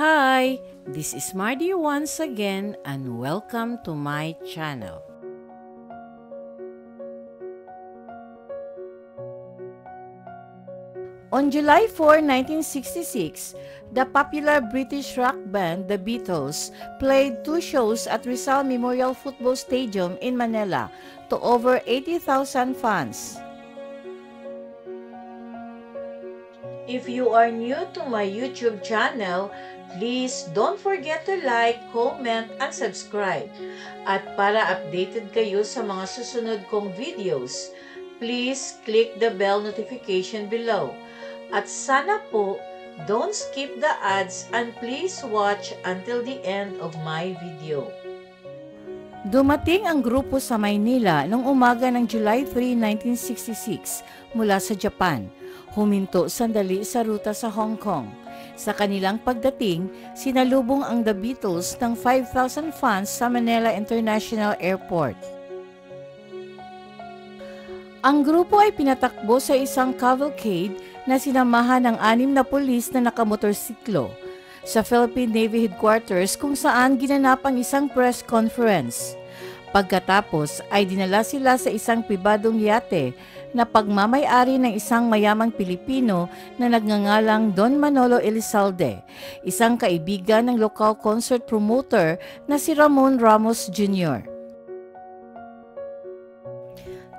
Hi, this is Mardy once again and welcome to my channel. On July 4, 1966, the popular British rock band The Beatles played two shows at Rizal Memorial Football Stadium in Manila to over 80,000 fans. If you are new to my YouTube channel, please don't forget to like, comment, and subscribe. At para updated kayo sa mga susunod kong videos, please click the bell notification below. At sana po, don't skip the ads and please watch until the end of my video. Dumating ang grupo sa Maynila noong umaga ng July 3, 1966 mula sa Japan. Huminto sandali sa ruta sa Hong Kong. Sa kanilang pagdating, sinalubong ang The Beatles ng 5,000 fans sa Manila International Airport. Ang grupo ay pinatakbo sa isang cavalcade na sinamahan ng anim na pulis na nakamotorsiklo sa Philippine Navy Headquarters kung saan ginanap ang isang press conference. Pagkatapos ay dinala sila sa isang pribadong yate na pagmamayari ng isang mayamang Pilipino na nagngangalang Don Manolo Elizalde, isang kaibigan ng local concert promoter na si Ramon Ramos Jr.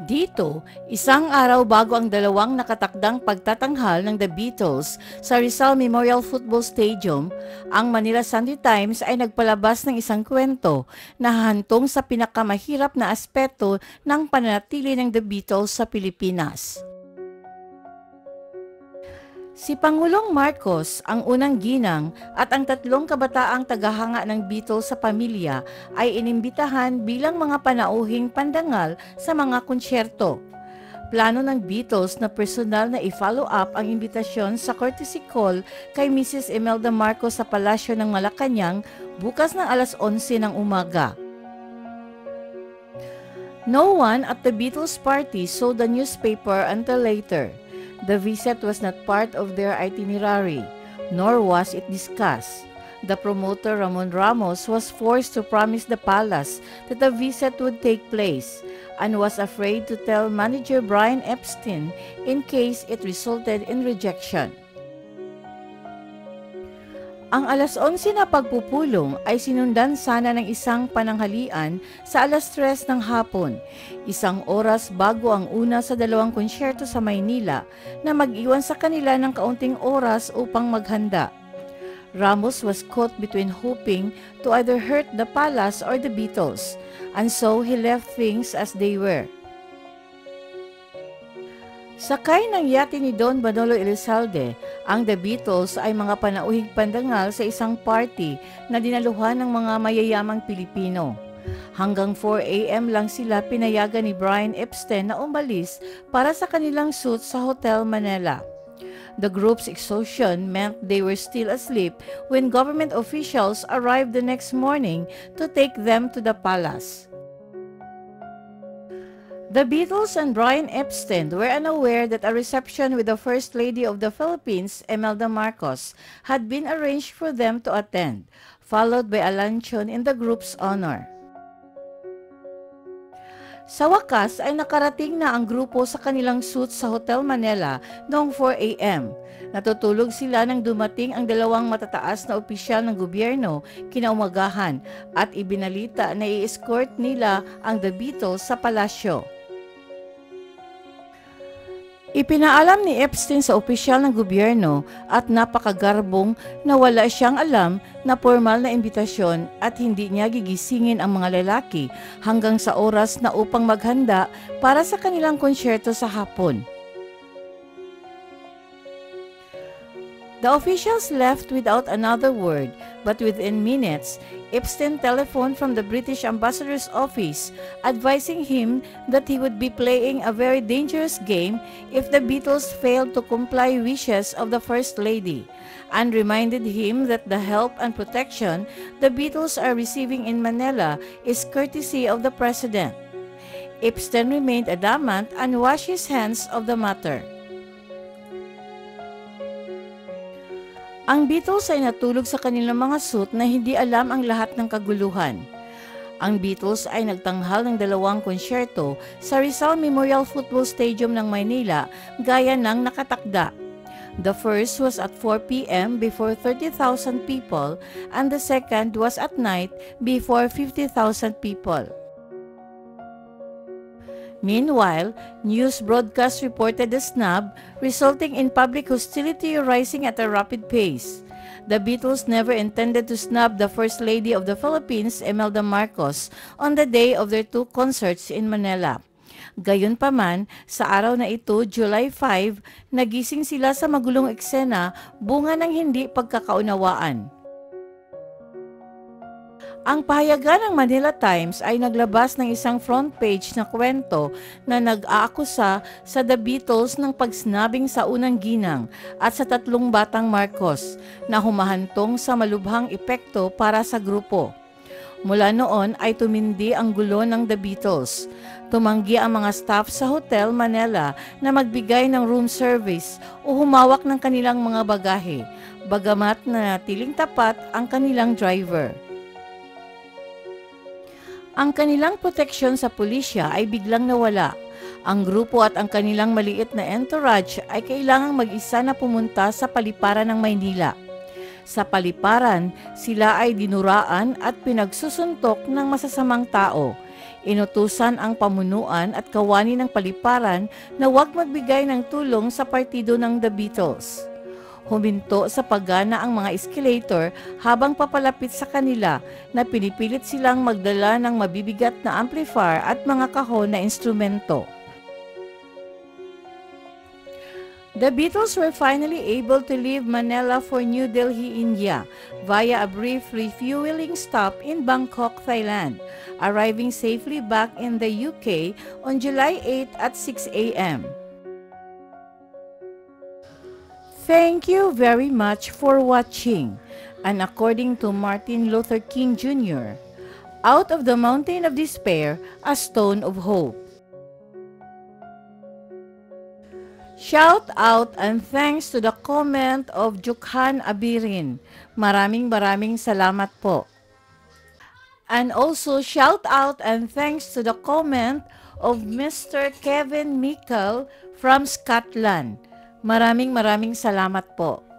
Dito, isang araw bago ang dalawang nakatakdang pagtatanghal ng The Beatles sa Rizal Memorial Football Stadium, ang Manila Sunday Times ay nagpalabas ng isang kwento na hantong sa pinakamahirap na aspeto ng pananatili ng The Beatles sa Pilipinas. Si Pangulong Marcos, ang unang ginang at ang tatlong kabataang tagahanga ng Beatles sa pamilya ay inimbitahan bilang mga panauhing pandangal sa mga konsyerto. Plano ng Beatles na personal na i-follow up ang imbitasyon sa courtesy call kay Mrs. Imelda Marcos sa palasyo ng Malacanang bukas ng alas 11 ng umaga. No one at the Beatles party saw the newspaper until later. The visit was not part of their itinerary, nor was it discussed. The promoter Ramon Ramos was forced to promise the palace that the visit would take place and was afraid to tell manager Brian Epstein in case it resulted in rejection. Ang alas 11 na pagpupulong ay sinundan sana ng isang pananghalian sa alas 3 ng hapon, isang oras bago ang una sa dalawang konsyerto sa Maynila na mag-iwan sa kanila ng kaunting oras upang maghanda. Ramos was caught between hoping to either hurt the palace or the Beatles, and so he left things as they were. Sakay ng yate ni Don Manolo Elizalde, ang The Beatles ay mga panauhig pandangal sa isang party na dinaluhan ng mga mayayamang Pilipino. Hanggang 4 a.m. lang sila pinayagan ni Brian Epstein na umalis para sa kanilang suit sa Hotel Manila. The group's exhaustion meant they were still asleep when government officials arrived the next morning to take them to the palace. The Beatles and Brian Epstein were unaware that a reception with the First Lady of the Philippines, Imelda Marcos, had been arranged for them to attend, followed by a luncheon in the group's honor. Sa wakas ay nakarating na ang grupo sa kanilang suit sa Hotel Manila noong 4 a.m. Natutulog sila nang dumating ang dalawang matataas na opisyal ng gobyerno kinaumagahan at ibinalita na i-escort nila ang The Beatles sa palasyo. Ipinaalam ni Epstein sa opisyal ng gobyerno at napakagarbong na wala siyang alam na formal na imbitasyon at hindi niya gigisingin ang mga lalaki hanggang sa oras na upang maghanda para sa kanilang konsyerto sa hapon. The officials left without another word, but within minutes, Epstein telephoned from the British ambassador's office advising him that he would be playing a very dangerous game if the Beatles failed to comply wishes of the First Lady and reminded him that the help and protection the Beatles are receiving in Manila is courtesy of the President. Epstein remained adamant and washed his hands of the matter. Ang Beatles ay natulog sa kanilang mga suit na hindi alam ang lahat ng kaguluhan. Ang Beatles ay nagtanghal ng dalawang konsyerto sa Rizal Memorial Football Stadium ng Maynila gaya ng nakatakda. The first was at 4 p.m. before 30,000 people and the second was at night before 50,000 people. Meanwhile, news broadcasts reported the snub, resulting in public hostility rising at a rapid pace. The Beatles never intended to snub the First Lady of the Philippines, Imelda Marcos, on the day of their two concerts in Manila. Gayunpaman, sa araw na ito, July 5, nagising sila sa magulong eksena bunga ng hindi pagkakaunawaan. Ang pahayagan ng Manila Times ay naglabas ng isang front page na kwento na nag-aakusa sa The Beatles ng pagsnabing sa unang ginang at sa tatlong batang Marcos na humahantong sa malubhang epekto para sa grupo. Mula noon ay tumindi ang gulo ng The Beatles. Tumanggi ang mga staff sa Hotel Manila na magbigay ng room service o humawak ng kanilang mga bagahe, bagamat na natiling tapat ang kanilang driver. Ang kanilang proteksyon sa pulisya ay biglang nawala. Ang grupo at ang kanilang maliit na entourage ay kailangang mag-isa na pumunta sa paliparan ng Maynila. Sa paliparan, sila ay dinuraan at pinagsusuntok ng masasamang tao. Inutusan ang pamunuan at kawani ng paliparan na huwag magbigay ng tulong sa partido ng The Beatles. Huminto sa paggana ang mga escalator habang papalapit sa kanila na pinipilit silang magdala ng mabibigat na amplifier at mga kahon na instrumento. The Beatles were finally able to leave Manila for New Delhi, India, via a brief refueling stop in Bangkok, Thailand, arriving safely back in the UK on July 8 at 6 a.m. Thank you very much for watching. And according to Martin Luther King Jr., out of the mountain of despair, a stone of hope. Shout out and thanks to the comment of Jukhan Abirin. Maraming maraming salamat po. And also shout out and thanks to the comment of Mr. Kevin Mikkel from Scotland. Maraming maraming salamat po.